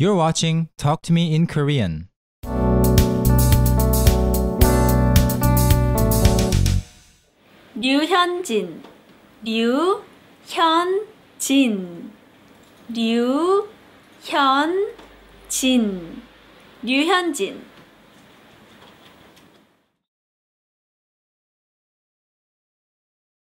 You're watching Talk to Me in Korean. 류현진, 류현진, 류현진, 류현진.